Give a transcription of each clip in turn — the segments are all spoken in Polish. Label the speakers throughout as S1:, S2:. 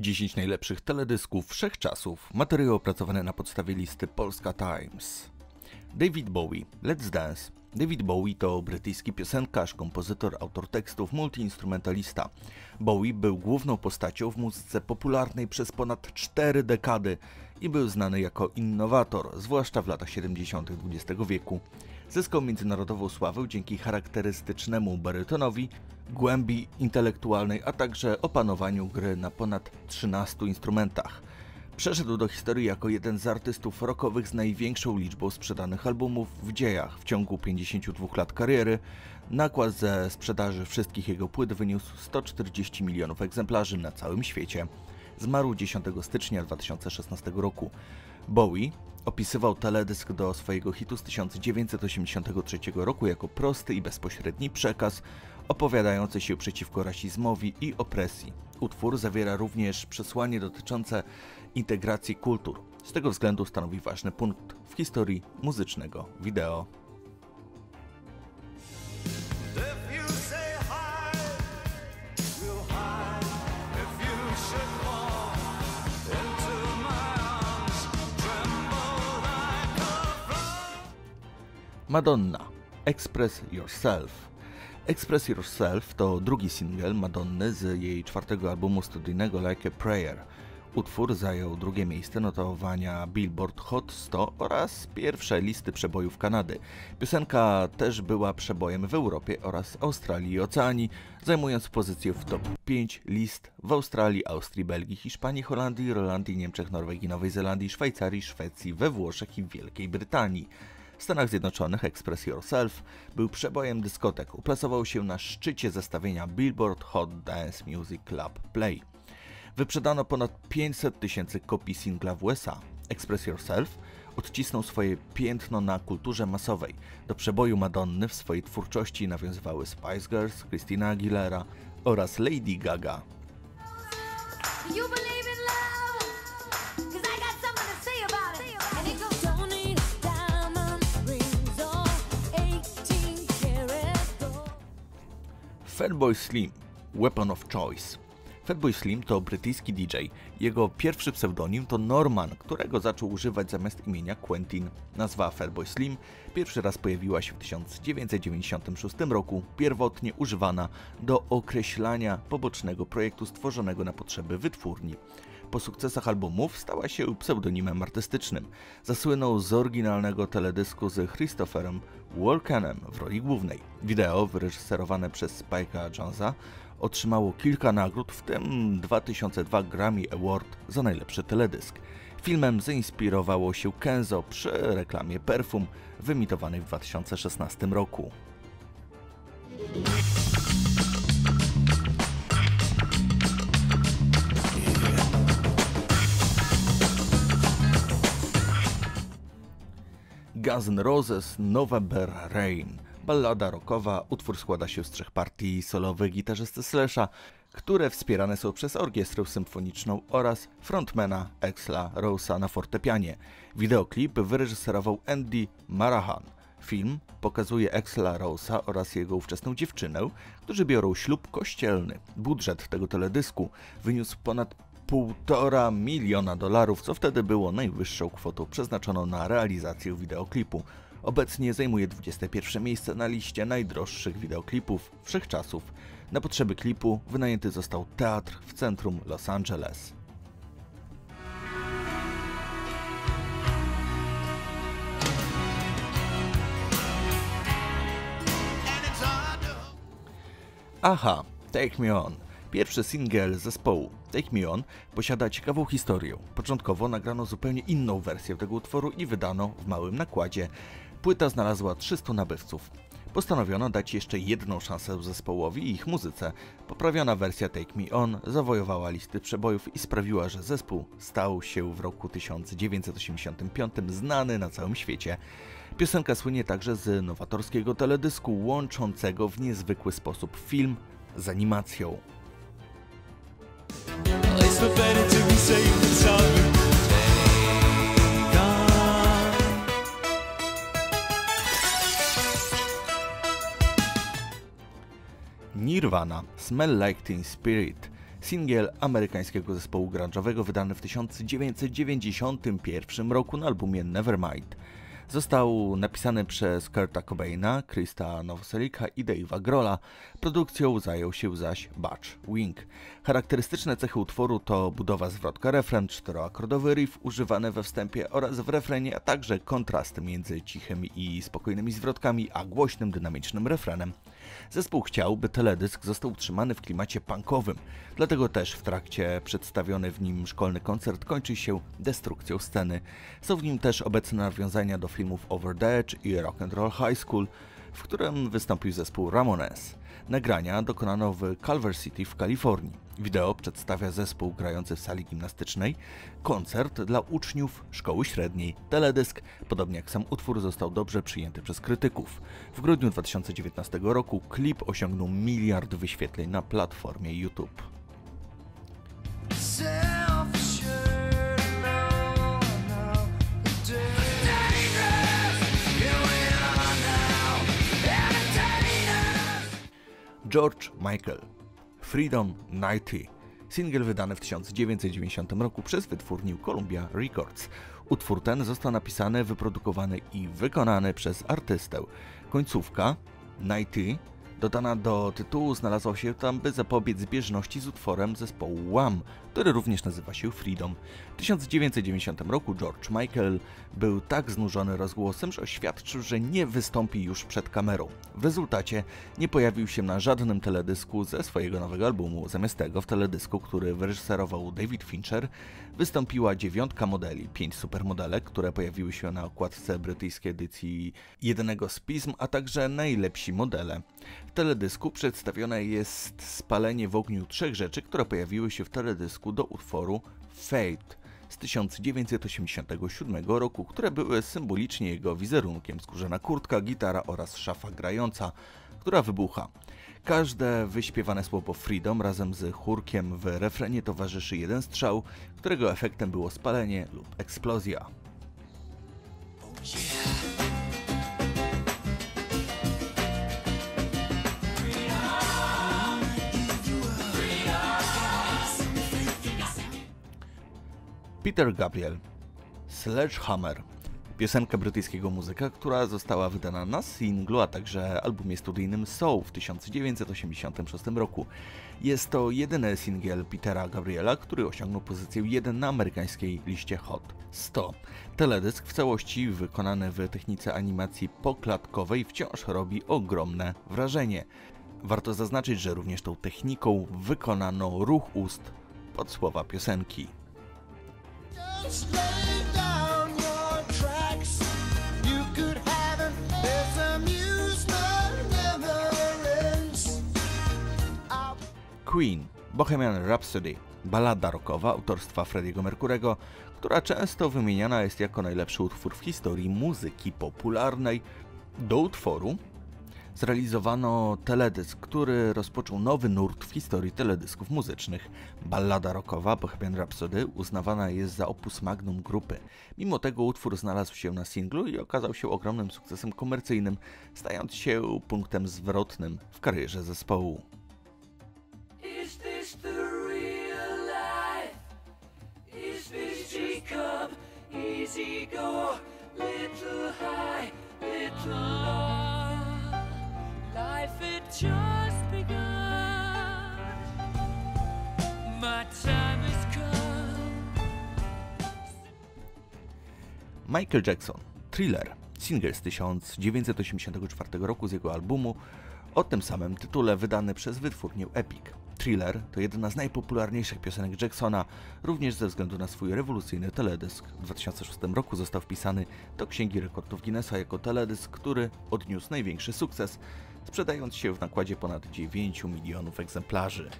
S1: 10 najlepszych teledysków wszechczasów. Materiał opracowany na podstawie listy Polska Times. David Bowie, Let's Dance. David Bowie to brytyjski piosenkarz, kompozytor, autor tekstów, multiinstrumentalista. Bowie był główną postacią w muzyce popularnej przez ponad 4 dekady i był znany jako innowator, zwłaszcza w latach 70. XX wieku. Zyskał międzynarodową sławę dzięki charakterystycznemu barytonowi, głębi intelektualnej, a także opanowaniu gry na ponad 13 instrumentach. Przeszedł do historii jako jeden z artystów rockowych z największą liczbą sprzedanych albumów w dziejach. W ciągu 52 lat kariery nakład ze sprzedaży wszystkich jego płyt wyniósł 140 milionów egzemplarzy na całym świecie. Zmarł 10 stycznia 2016 roku. Bowie opisywał teledysk do swojego hitu z 1983 roku jako prosty i bezpośredni przekaz opowiadający się przeciwko rasizmowi i opresji. Utwór zawiera również przesłanie dotyczące integracji kultur. Z tego względu stanowi ważny punkt w historii muzycznego wideo. Madonna Express Yourself. Express Yourself to drugi singiel Madonny z jej czwartego albumu studyjnego Like a Prayer. Utwór zajął drugie miejsce notowania Billboard Hot 100 oraz pierwsze listy przebojów Kanady. Piosenka też była przebojem w Europie oraz Australii i Oceanii, zajmując pozycję w top 5 list w Australii, Austrii, Belgii, Hiszpanii, Holandii, Irlandii, Niemczech, Norwegii, Nowej Zelandii, Szwajcarii, Szwecji, we Włoszech i Wielkiej Brytanii. W Stanach Zjednoczonych Express Yourself był przebojem dyskotek. Uplasował się na szczycie zestawienia Billboard Hot Dance Music Club Play. Wyprzedano ponad 500 tysięcy kopii singla w USA. Express Yourself odcisnął swoje piętno na kulturze masowej. Do przeboju Madonny w swojej twórczości nawiązywały Spice Girls, Christina Aguilera oraz Lady Gaga. Fatboy Slim Weapon of Choice. Fatboy Slim to brytyjski DJ. Jego pierwszy pseudonim to Norman, którego zaczął używać zamiast imienia Quentin. Nazwa Fatboy Slim pierwszy raz pojawiła się w 1996 roku, pierwotnie używana do określania pobocznego projektu stworzonego na potrzeby wytwórni. Po sukcesach albumów stała się pseudonimem artystycznym. Zasłynął z oryginalnego teledysku z Christopherem Walkenem w roli głównej. Wideo, wyreżyserowane przez Spike'a Jonesa, otrzymało kilka nagród, w tym 2002 Grammy Award za najlepszy teledysk. Filmem zainspirowało się Kenzo przy reklamie perfum wyemitowanej w 2016 roku. Guns N' Roses November Rain. Ballada rockowa, utwór składa się z trzech partii solowych gitarzysty Slasha, które wspierane są przez orkiestrę symfoniczną oraz frontmana Exla Rose'a na fortepianie. Wideoklip wyreżyserował Andy Marahan. Film pokazuje Exla Rose'a oraz jego ówczesną dziewczynę, którzy biorą ślub kościelny. Budżet tego teledysku wyniósł ponad półtora miliona dolarów, co wtedy było najwyższą kwotą przeznaczoną na realizację wideoklipu. Obecnie zajmuje 21 miejsce na liście najdroższych wideoklipów wszechczasów. Na potrzeby klipu wynajęty został teatr w centrum Los Angeles. Aha, Take Me On. Pierwszy singiel zespołu Take Me On posiada ciekawą historię. Początkowo nagrano zupełnie inną wersję tego utworu i wydano w małym nakładzie. Płyta znalazła 300 nabywców. Postanowiono dać jeszcze jedną szansę zespołowi i ich muzyce. Poprawiona wersja Take Me On zawojowała listy przebojów i sprawiła, że zespół stał się w roku 1985 znany na całym świecie. Piosenka słynie także z nowatorskiego teledysku łączącego w niezwykły sposób film z animacją.
S2: To on.
S1: Nirvana Smell Like Teen Spirit. Singiel amerykańskiego zespołu grunge'owego wydany w 1991 roku na albumie Nevermind. Został napisany przez Kurta Cobaina, Krista Novoselika i Dave'a Grola. Produkcją zajął się zaś Butch Wing. Charakterystyczne cechy utworu to budowa zwrotka refren, czteroakordowy riff używany we wstępie oraz w refrenie, a także kontrasty między cichym i spokojnymi zwrotkami, a głośnym, dynamicznym refrenem. Zespół chciał, by teledysk został utrzymany w klimacie punkowym, dlatego też w trakcie przedstawiony w nim szkolny koncert kończy się destrukcją sceny. Są w nim też obecne nawiązania do filmów Over the Edge i Rock and Roll High School, w którym wystąpił zespół Ramones. Nagrania dokonano w Culver City w Kalifornii. Wideo przedstawia zespół grający w sali gimnastycznej, koncert dla uczniów szkoły średniej. Teledysk, podobnie jak sam utwór, został dobrze przyjęty przez krytyków. W grudniu 2019 roku klip osiągnął miliard wyświetleń na platformie YouTube. George Michael Freedom 90 Singiel wydany w 1990 roku przez wytwórnię Columbia Records. Utwór ten został napisany, wyprodukowany i wykonany przez artystę. Końcówka 90 dodana do tytułu znalazła się tam, by zapobiec zbieżności z utworem zespołu Wham, który również nazywa się Freedom. W 1990 roku George Michael był tak znużony rozgłosem, że oświadczył, że nie wystąpi już przed kamerą. W rezultacie nie pojawił się na żadnym teledysku ze swojego nowego albumu. Zamiast tego w teledysku, który wyreżyserował David Fincher, wystąpiła dziewiątka modeli, pięć supermodelek, które pojawiły się na okładce brytyjskiej edycji jednego z pism, a także najlepsi modele. W teledysku przedstawione jest spalenie w ogniu trzech rzeczy, które pojawiły się w teledysku do utworu Fate z 1987 roku, które były symbolicznie jego wizerunkiem. Skórzana kurtka, gitara oraz szafa grająca, która wybucha. Każde wyśpiewane słowo Freedom razem z chórkiem w refrenie towarzyszy jeden strzał, którego efektem było spalenie lub eksplozja. Peter Gabriel Sledgehammer Piosenka brytyjskiego muzyka, która została wydana na singlu, a także albumie studyjnym Soul w 1986 roku. Jest to jedyny singiel Petera Gabriela, który osiągnął pozycję 1 na amerykańskiej liście Hot 100. Teledysk w całości wykonany w technice animacji poklatkowej wciąż robi ogromne wrażenie. Warto zaznaczyć, że również tą techniką wykonano ruch ust pod słowa piosenki. Queen, Bohemian Rhapsody, balada rockowa autorstwa Freddie'ego Mercurego, która często wymieniana jest jako najlepszy utwór w historii muzyki popularnej. Do utworu zrealizowano teledysk, który rozpoczął nowy nurt w historii teledysków muzycznych. Ballada rockowa Bohemian Rhapsody uznawana jest za opus magnum grupy. Mimo tego utwór znalazł się na singlu i okazał się ogromnym sukcesem komercyjnym, stając się punktem zwrotnym w karierze zespołu.
S3: Easy go, little high, little
S1: Michael Jackson, Thriller, singiel z 1984 roku z jego albumu o tym samym tytule wydany przez wytwórnię Epic. Thriller to jedna z najpopularniejszych piosenek Jacksona, również ze względu na swój rewolucyjny teledysk. W 2006 roku został wpisany do Księgi Rekordów Guinnessa jako teledysk, który odniósł największy sukces, sprzedając się w nakładzie ponad 9 milionów egzemplarzy.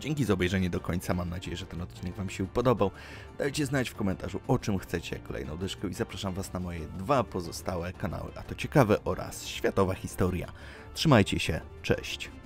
S1: Dzięki za obejrzenie do końca, mam nadzieję, że ten odcinek Wam się podobał. Dajcie znać w komentarzu, o czym chcecie kolejną dyszkę i zapraszam Was na moje dwa pozostałe kanały, a to ciekawe oraz światowa historia. Trzymajcie się, cześć!